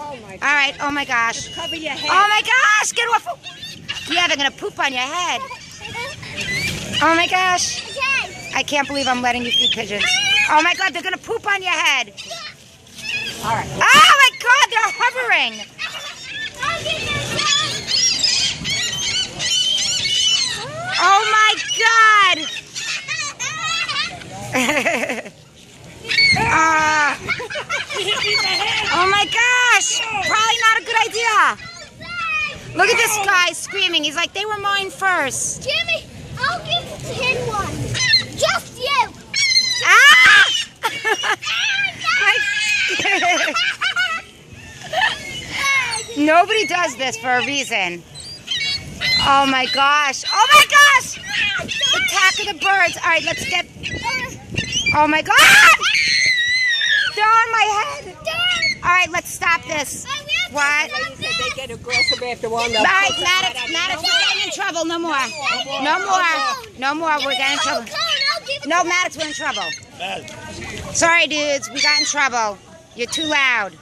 Oh my All right. Oh my gosh. Cover your head. Oh my gosh. Get off. Yeah, they're gonna poop on your head. Oh my gosh. I can't believe I'm letting you feed pigeons. Oh my god, they're gonna poop on your head. All right. Oh my god, they're hovering. Oh my god. Ah. oh my gosh. Probably not a good idea. Look at this guy screaming. He's like, they were mine first. Jimmy, I'll give him one. Just you. Ah! Nobody does this for a reason. Oh my gosh. Oh my gosh! Attack of the birds. All right, let's get. Oh my god! They're on my head. All right, let's stop this. What? They get aggressive after one. All right, Maddox, Maddox, we're getting in trouble. No more. No more. No more. We're getting in trouble. No, Maddox, we're in trouble. Sorry, dudes. We got in trouble. You're too loud.